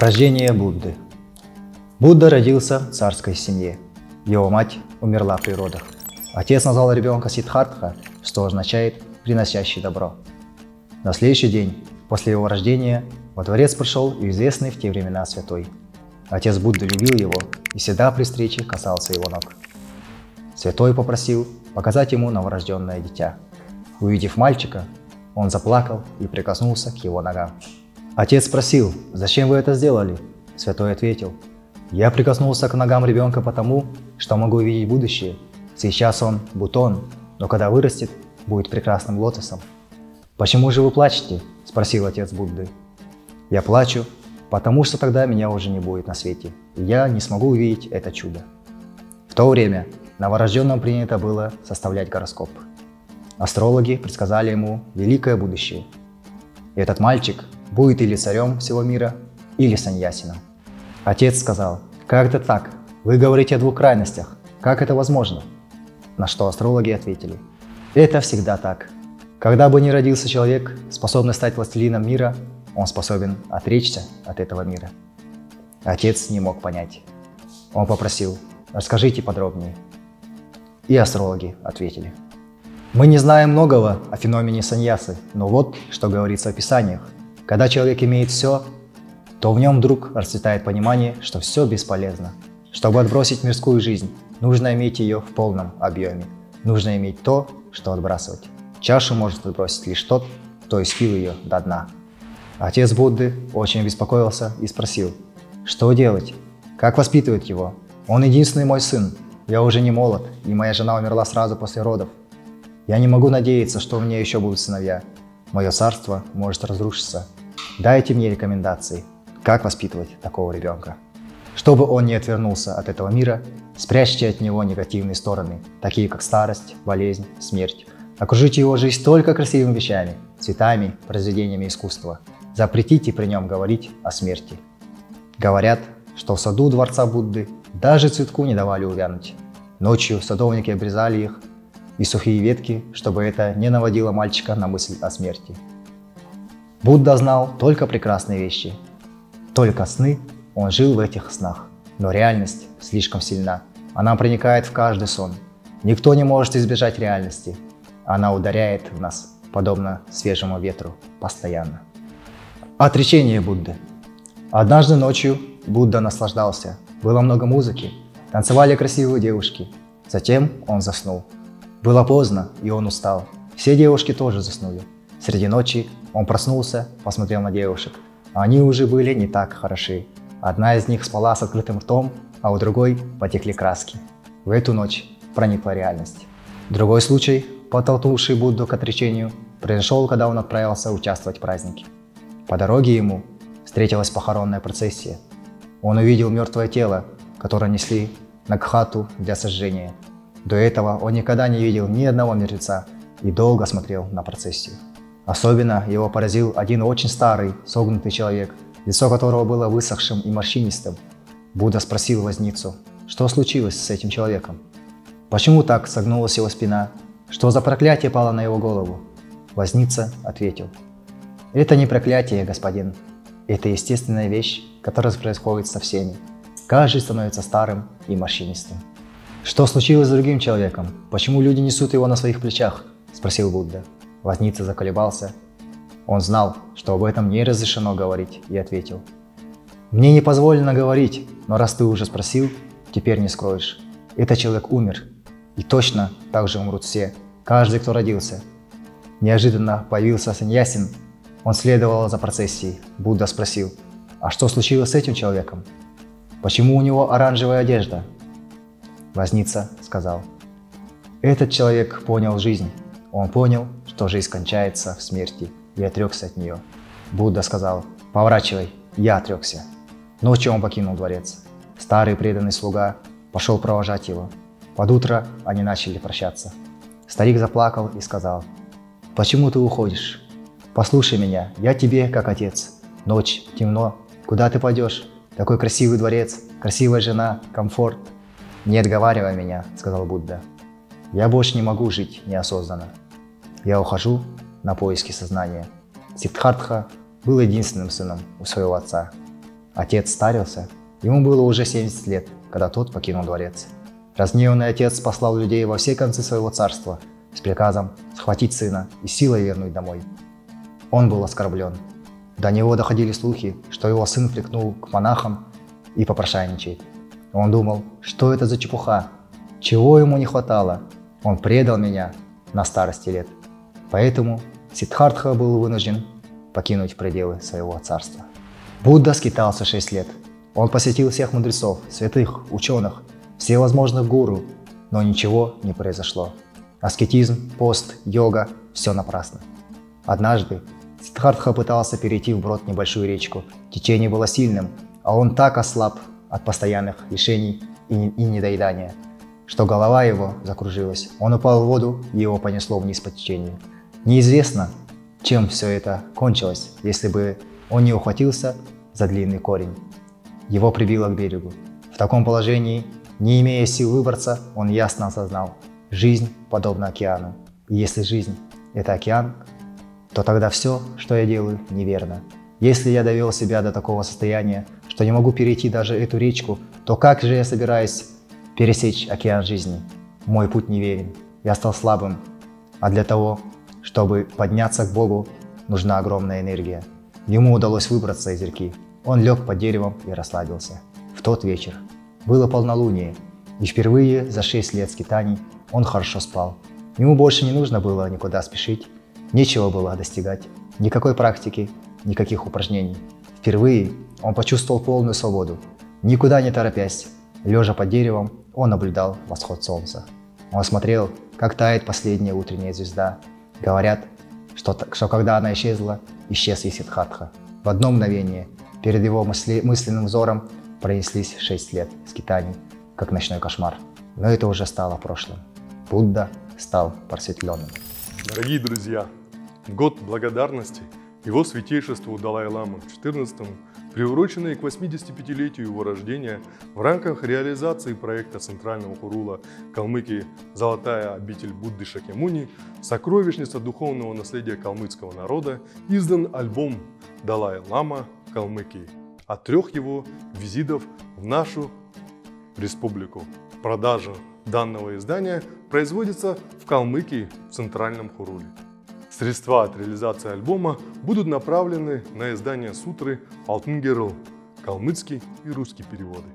Рождение Будды. Будда родился в царской семье. Его мать умерла при родах. Отец назвал ребенка Сиддхартха, что означает «приносящий добро». На следующий день после его рождения во дворец пришел известный в те времена святой. Отец Будды любил его и всегда при встрече касался его ног. Святой попросил показать ему новорожденное дитя. Увидев мальчика, он заплакал и прикоснулся к его ногам. Отец спросил, зачем вы это сделали? Святой ответил, я прикоснулся к ногам ребенка потому, что могу видеть будущее. Сейчас он бутон, но когда вырастет, будет прекрасным лотосом. «Почему же вы плачете?» – спросил отец Будды. «Я плачу, потому что тогда меня уже не будет на свете, и я не смогу увидеть это чудо». В то время новорожденным принято было составлять гороскоп. Астрологи предсказали ему великое будущее. И этот мальчик будет или царем всего мира, или саньясином. Отец сказал, как это так? Вы говорите о двух крайностях. Как это возможно? На что астрологи ответили, это всегда так. Когда бы ни родился человек, способный стать властелином мира, он способен отречься от этого мира. Отец не мог понять. Он попросил, расскажите подробнее. И астрологи ответили. Мы не знаем многого о феномене саньясы, но вот что говорится в Писаниях. Когда человек имеет все, то в нем вдруг расцветает понимание, что все бесполезно. Чтобы отбросить мирскую жизнь, нужно иметь ее в полном объеме. Нужно иметь то, что отбрасывать. Чашу может отбросить лишь тот, кто испил ее до дна. Отец Будды очень беспокоился и спросил, что делать? Как воспитывать его? Он единственный мой сын. Я уже не молод, и моя жена умерла сразу после родов. Я не могу надеяться, что у меня еще будут сыновья. Мое царство может разрушиться. Дайте мне рекомендации, как воспитывать такого ребенка. Чтобы он не отвернулся от этого мира, спрячьте от него негативные стороны, такие как старость, болезнь, смерть. Окружите его жизнь только красивыми вещами, цветами, произведениями искусства. Запретите при нем говорить о смерти. Говорят, что в саду дворца Будды даже цветку не давали увянуть. Ночью садовники обрезали их и сухие ветки, чтобы это не наводило мальчика на мысль о смерти. Будда знал только прекрасные вещи. Только сны, он жил в этих снах. Но реальность слишком сильна. Она проникает в каждый сон. Никто не может избежать реальности. Она ударяет в нас, подобно свежему ветру, постоянно. Отречение Будды. Однажды ночью Будда наслаждался. Было много музыки. Танцевали красивые девушки. Затем он заснул. Было поздно, и он устал. Все девушки тоже заснули. Среди ночи он проснулся, посмотрел на девушек. Они уже были не так хороши. Одна из них спала с открытым ртом, а у другой потекли краски. В эту ночь проникла реальность. Другой случай, подтолкнувший Будду к отречению, произошел, когда он отправился участвовать в празднике. По дороге ему встретилась похоронная процессия. Он увидел мертвое тело, которое несли на Кхату для сожжения. До этого он никогда не видел ни одного мертвеца и долго смотрел на процессию. Особенно его поразил один очень старый, согнутый человек, лицо которого было высохшим и морщинистым. Будда спросил возницу, что случилось с этим человеком? Почему так согнулась его спина? Что за проклятие пало на его голову? Возница ответил, это не проклятие, господин. Это естественная вещь, которая происходит со всеми. Каждый становится старым и морщинистым. Что случилось с другим человеком? Почему люди несут его на своих плечах? Спросил Будда. Возница заколебался. Он знал, что об этом не разрешено говорить, и ответил. Мне не позволено говорить, но раз ты уже спросил, теперь не скроешь. Этот человек умер. И точно так же умрут все, каждый, кто родился. Неожиданно появился Саньясин он следовал за процессией. Будда спросил, а что случилось с этим человеком? Почему у него оранжевая одежда? Возница сказал, этот человек понял жизнь. Он понял, что жизнь кончается в смерти и отрекся от нее. Будда сказал, поворачивай, я отрекся. Ночью он покинул дворец. Старый преданный слуга пошел провожать его. Под утро они начали прощаться. Старик заплакал и сказал, «Почему ты уходишь? Послушай меня, я тебе как отец. Ночь, темно. Куда ты пойдешь? Такой красивый дворец, красивая жена, комфорт. Не отговаривай меня, сказал Будда. Я больше не могу жить неосознанно. Я ухожу на поиски сознания. Сиддхартха был единственным сыном у своего отца. Отец старился, ему было уже 70 лет, когда тот покинул дворец. Разгневанный отец послал людей во все концы своего царства с приказом схватить сына и силой вернуть домой. Он был оскорблен. До него доходили слухи, что его сын прикнул к монахам и попрошайничает. Он думал, что это за чепуха, чего ему не хватало. Он предал меня на старости лет. Поэтому Сиддхартха был вынужден покинуть пределы своего царства. Будда скитался 6 лет. Он посетил всех мудрецов, святых, ученых, всевозможных гуру, но ничего не произошло. Аскетизм, пост, йога – все напрасно. Однажды Сиддхартха пытался перейти вброд небольшую речку. Течение было сильным, а он так ослаб от постоянных лишений и, и недоедания, что голова его закружилась. Он упал в воду, и его понесло вниз по течению. Неизвестно, чем все это кончилось, если бы он не ухватился за длинный корень. Его прибило к берегу. В таком положении, не имея сил выбраться, он ясно осознал, жизнь подобна океану. И если жизнь – это океан, то тогда все, что я делаю, неверно. Если я довел себя до такого состояния, что не могу перейти даже эту речку, то как же я собираюсь пересечь океан жизни? Мой путь неверен. Я стал слабым. А для того, чтобы подняться к Богу, нужна огромная энергия. Ему удалось выбраться из реки. Он лег под деревом и расслабился. В тот вечер было полнолуние, и впервые за шесть лет скитаний он хорошо спал. Ему больше не нужно было никуда спешить, нечего было достигать, никакой практики, никаких упражнений. Впервые он почувствовал полную свободу. Никуда не торопясь, лежа под деревом, он наблюдал восход солнца. Он смотрел, как тает последняя утренняя звезда. Говорят, что, что когда она исчезла, исчез и Сиддхартха. В одно мгновение перед его мысли, мысленным взором пронеслись шесть лет скитаний, как ночной кошмар. Но это уже стало прошлым. Будда стал просветленным. Дорогие друзья, год благодарности его святейшеству Далай-Ламы в 14 приуроченные к 85-летию его рождения в рамках реализации проекта Центрального Хурула Калмыкии «Золотая обитель Будды Шакемуни», сокровищница духовного наследия калмыцкого народа, издан альбом «Далай-Лама Калмыкии» от трех его визитов в нашу республику. Продажа данного издания производится в Калмыкии в Центральном Хуруле. Средства от реализации альбома будут направлены на издание сутры «Алтын калмыцкий и русский переводы.